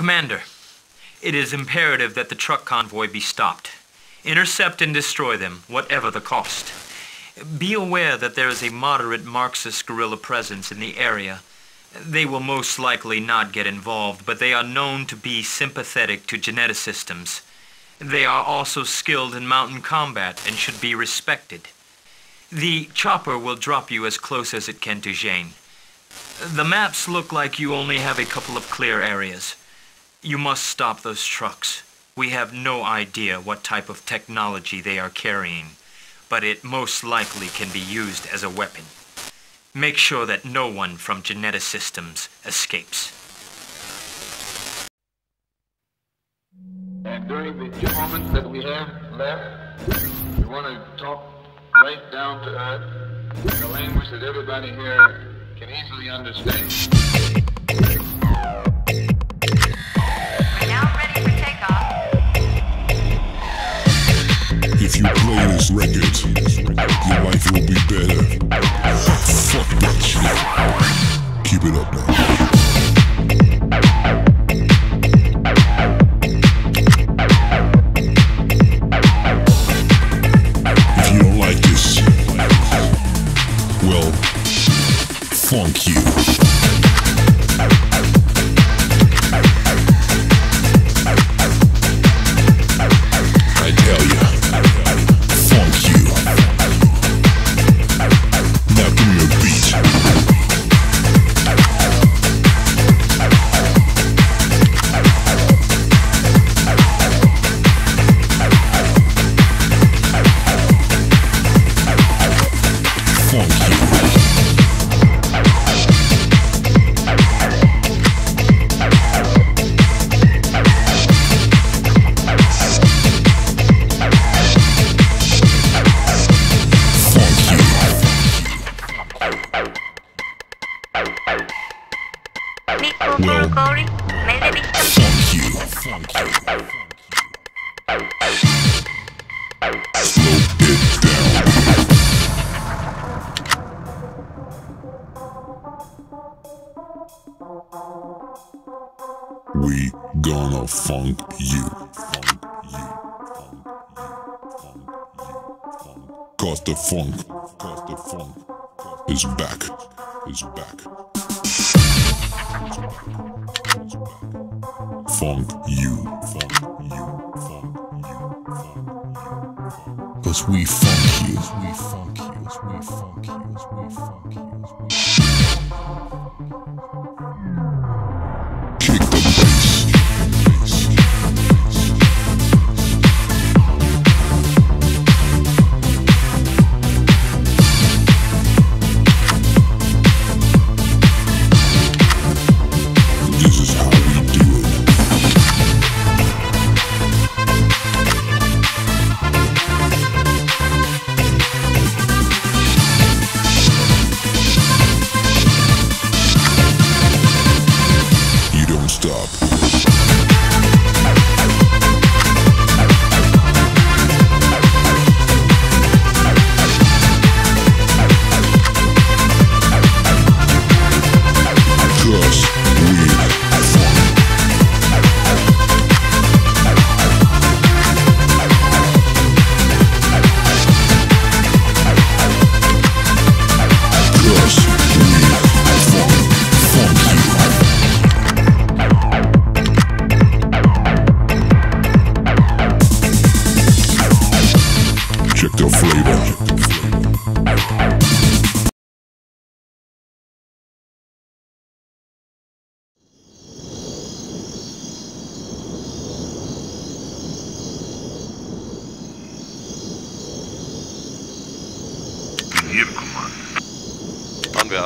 Commander, it is imperative that the truck convoy be stopped. Intercept and destroy them, whatever the cost. Be aware that there is a moderate Marxist guerrilla presence in the area. They will most likely not get involved, but they are known to be sympathetic to genetic systems. They are also skilled in mountain combat and should be respected. The chopper will drop you as close as it can to Jane. The maps look like you only have a couple of clear areas. You must stop those trucks. We have no idea what type of technology they are carrying, but it most likely can be used as a weapon. Make sure that no one from Genetic Systems escapes. And during the few moments that we have left, we want to talk right down to earth in a language that everybody here can easily understand. You play this record, your life will be better. Fuck that shit. Keep it up now. Funk funk you. Funk you. Cause the funk. Cause the funk. Is back. Is back. Funk you. Funk you. Funk you. Cause we funk you. We funk you. We funk you. We funk you.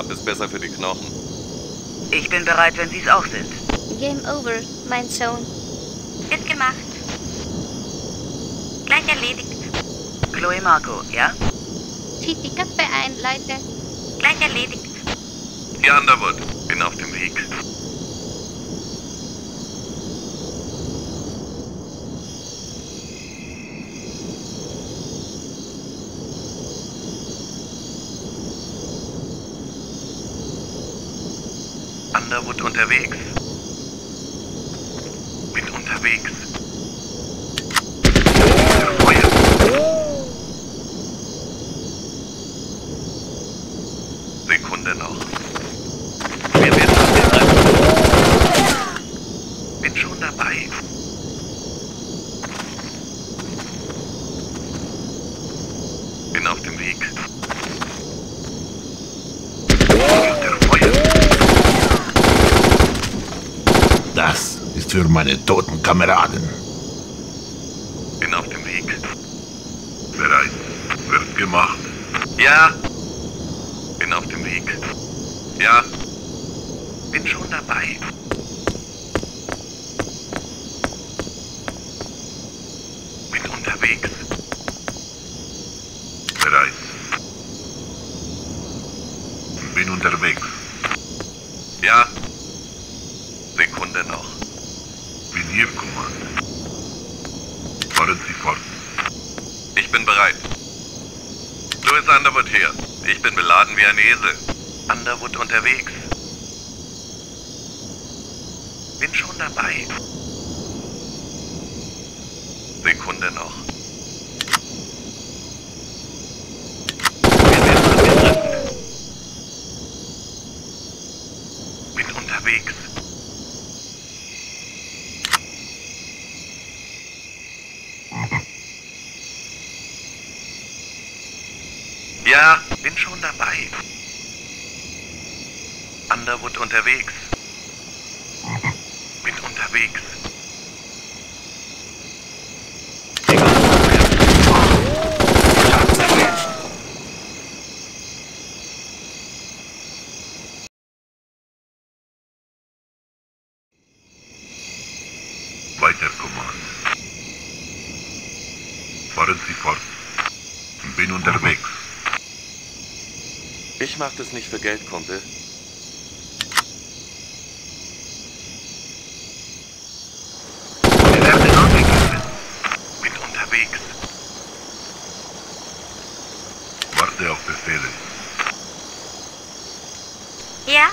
Ab, ist besser für die Knochen. Ich bin bereit, wenn Sie es auch sind. Game over, mein Sohn. Wird gemacht. Gleich erledigt. Chloe Marco, ja? Zieht die Kappe ein, Leute. Gleich erledigt. Ja, Underwood. Bin auf dem Weg. Underwood unterwegs. Bin unterwegs. Der Feuer. Sekunde noch. Wir werden angegriffen. Bin schon dabei. Bin auf dem Weg. Der Feuer. Das ist für meine toten Kameraden. Bin auf dem Weg. Bereit. Wird gemacht. Ja. Bin auf dem Weg. Ja. Bin schon dabei. Bin unterwegs. Bereit. Bin unterwegs. Ja. Sekunde noch. Bin hier, Command. Fahren Sie fort. Ich bin bereit. Louis Underwood hier. Ich bin Esel. Underwood unterwegs. Bin schon dabei. Sekunde noch. Bin unterwegs. Ja, bin schon dabei. Underwood unterwegs. Bin unterwegs. Weiter, Command. Fahren Sie fort. Bin unterwegs. Ich mach das nicht für Geld, Kumpel. Wir werden angegriffen. Bin unterwegs. Warte auf Befehle. Ja?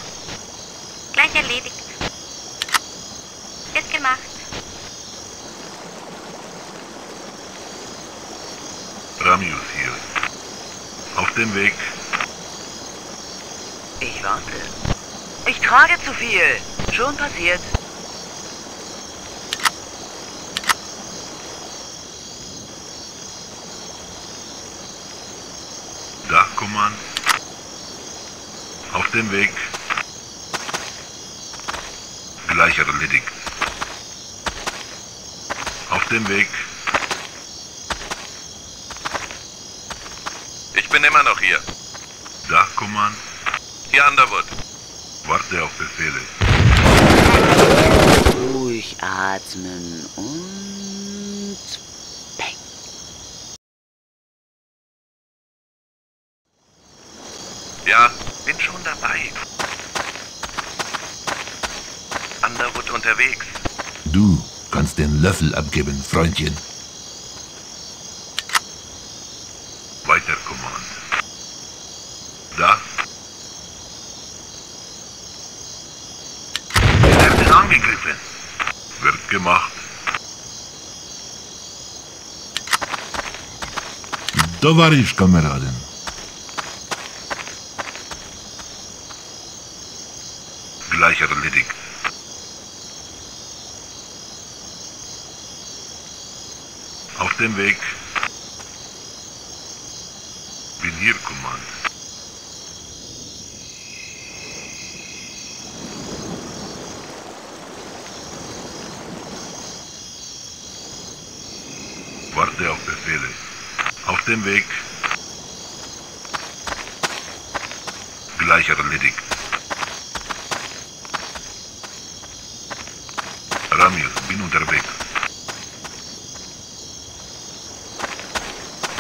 Gleich erledigt. Wird gemacht. Ramius hier. Auf dem Weg. Ich warte. Ich trage zu viel. Schon passiert. Da, Command. Auf dem Weg. Gleich erledigt. Auf dem Weg. Ich bin immer noch hier. Da, Underwood. Warte auf Befehle. Ruhig atmen und... Peng. Ja, bin schon dabei. Underwood unterwegs. Du kannst den Löffel abgeben, Freundchen. Weiter, Command. Da, Wir werden angegriffen. wird gemacht. Товарищ Kameraden. Gleich erledigt. Auf dem Weg. Bin hier, Command. Dem Weg. Gleich erledigt. Ramius, bin unterwegs.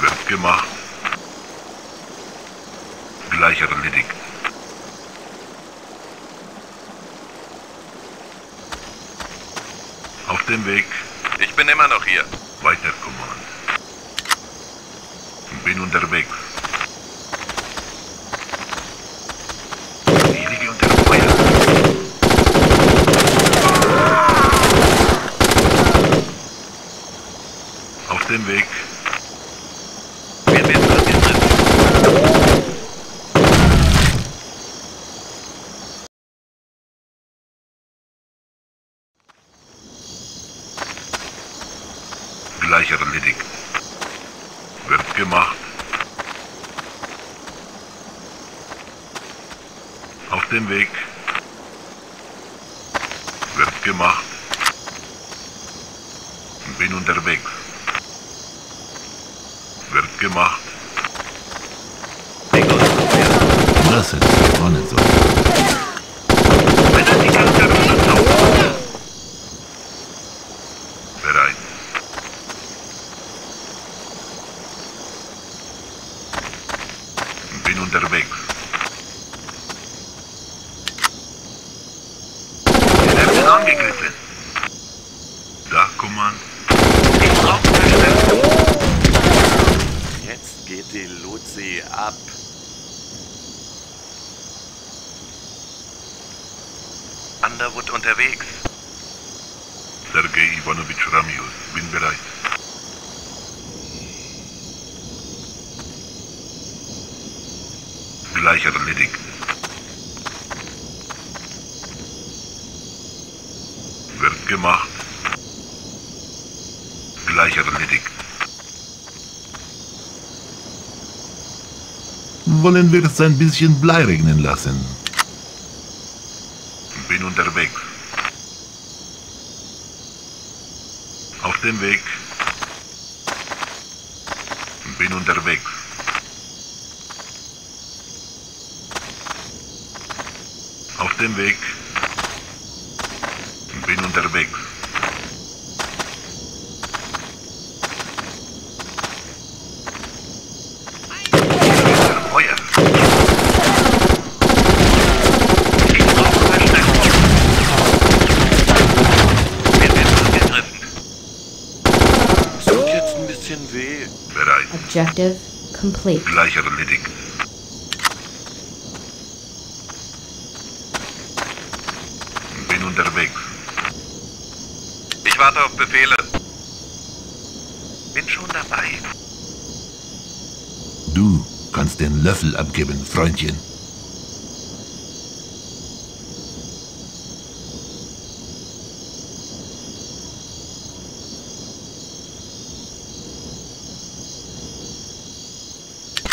Wird gemacht. Gleich erledigt. Auf dem Weg. Ich bin immer noch hier. Weiter, Command. Bin unterwegs. Feuer. dem Weg. Wir werden angegriffen. Gleich erledigt. Wird gemacht. Auf dem Weg. Wird gemacht. Bin unterwegs. Wird gemacht. Das ist vorne so. Bereit. Bin unterwegs. Wir werden angegriffen. Da, Command. Ich brauche Verstärkung. Jetzt geht die Luzi ab. Underwood unterwegs. Sergei Ivanovich Ramius, bin bereit. Gleich erledigt. Wird gemacht. Gleich erledigt. Wollen wir es ein bisschen Blei regnen lassen? Bin unterwegs. Auf dem Weg. Bin unterwegs. Auf dem Weg. Bin unterwegs. Feuer. Ich brauche Verstärkung. Wir werden angegriffen. Tut jetzt ein bisschen weh. Bereit. Objective complete. Gleich erledigt. Bin unterwegs. Ich warte auf Befehle. Bin schon dabei. Du kannst den Löffel abgeben, Freundchen.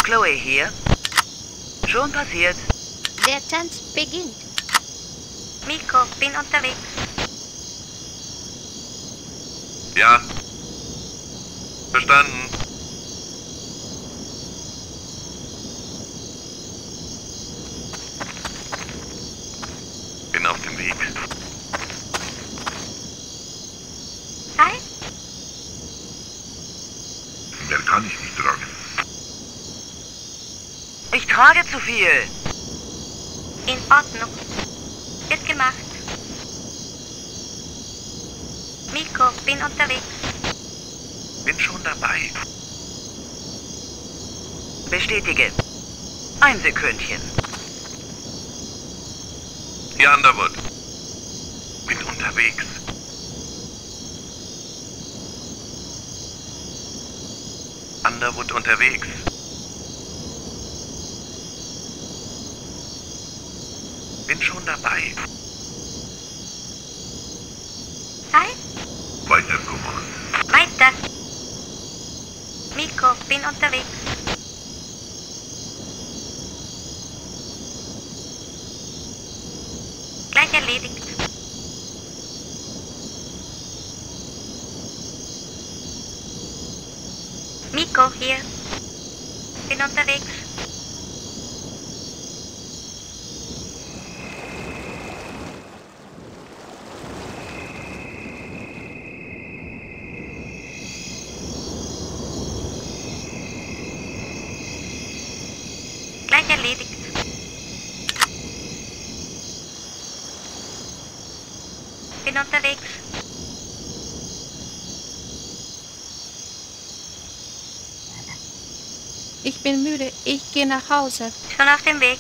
Chloe hier. Schon passiert. Der Tanz beginnt. Miko, bin unterwegs. Ja. Verstanden. Bin auf dem Weg. Hi, Mehr kann ich nicht tragen. Ich trage zu viel. in Ordnung. Wird gemacht. Miko, bin unterwegs. Bin schon dabei. Bestätige. Ein Sekündchen. Hier Underwood. Bin unterwegs. Underwood unterwegs. Bin schon dabei. Hi, Weiter, Command. weiter. Miko, bin unterwegs. Gleich erledigt. Miko hier. Bin unterwegs. bin unterwegs. Ich bin müde. Ich gehe nach Hause. Schon auf dem Weg.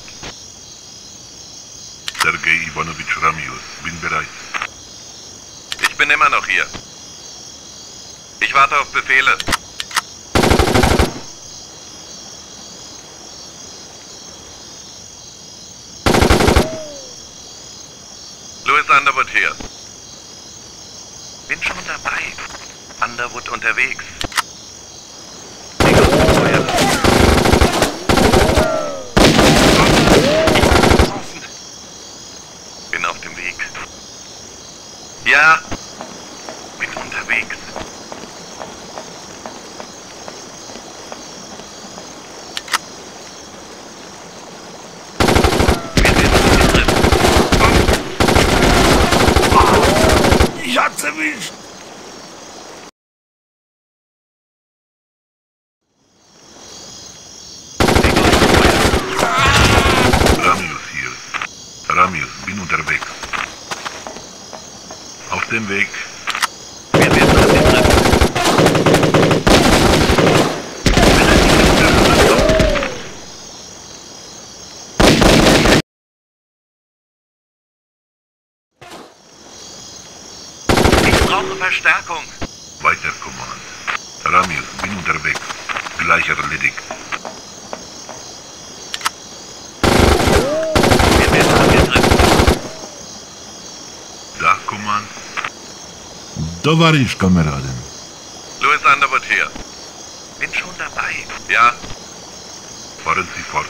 Sergei Ivanovich Ramil, bin bereit. Ich bin immer noch hier. Ich warte auf Befehle. Louis Underwood hier. Underwood unterwegs. Bin auf dem Weg. Ja, bin unterwegs. Ich hab's erwischt! Ramius hier. Ramius, bin unterwegs. Auf dem Weg. Wir werden angegriffen. Ich brauche Verstärkung. Weiter, Command. Ramius, bin unterwegs. Gleich erledigt. Wir werden angegriffen. Da, Command. Da war ich, Kameradin. Louis Underwood hier. Bin schon dabei. Ja. Fahren Sie fort.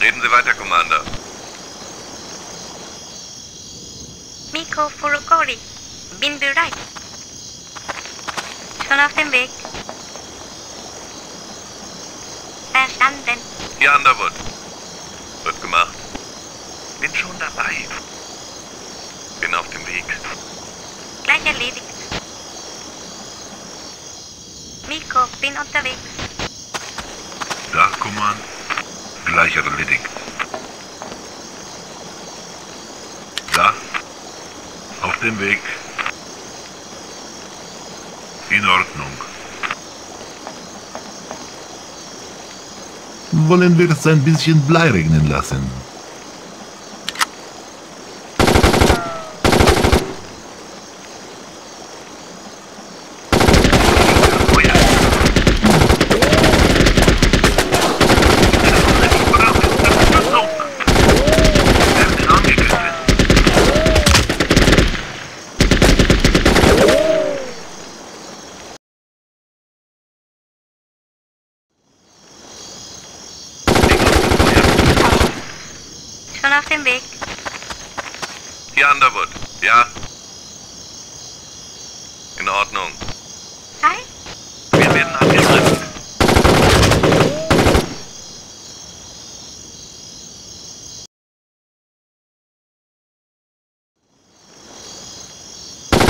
Reden Sie weiter, Commander. Miko Furukori. Bin bereit. Schon auf dem Weg. Verstanden. Hier, Underwood. Wird gemacht. Bin schon dabei. Bin auf dem Weg. Gleich erledigt. Miko, bin unterwegs. Da, Command. Gleich erledigt. Da. Auf dem Weg. In Ordnung. Wollen wir es ein bisschen Blei regnen lassen? Schon auf dem Weg. Hier Underwood. Ja. In Ordnung. Hi. Wir werden angegriffen.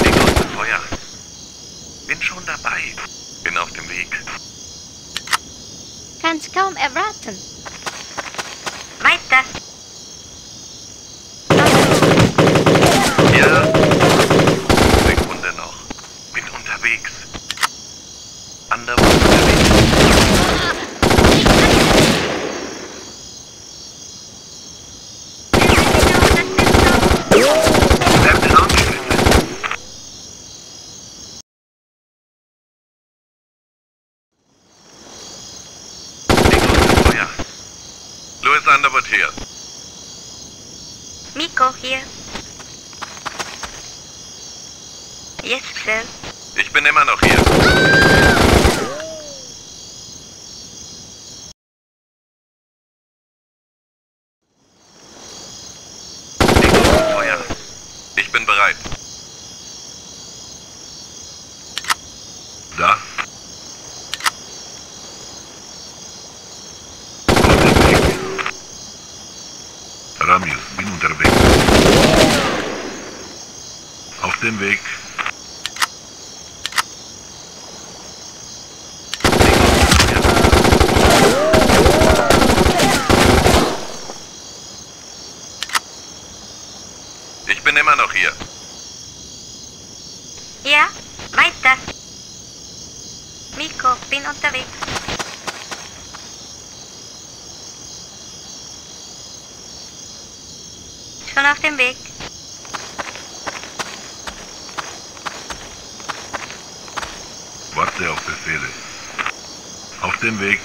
Deckung Feuer. Bin schon dabei. Bin auf dem Weg. Kann's kaum erwarten. Weiter. Ja. Sekunde noch. Bin unterwegs. Underwood unterwegs. Werden angegriffen. Deckung Feuer. Louis Underwood hier. Miko hier. Yes, sir. Ich bin immer noch hier. Ich bin bereit. Da. Ramius, bin unterwegs. Auf dem Weg. Noch hier. Ja, weiter. Miko, bin unterwegs. Schon auf dem Weg. Warte auf Befehle. Auf dem Weg.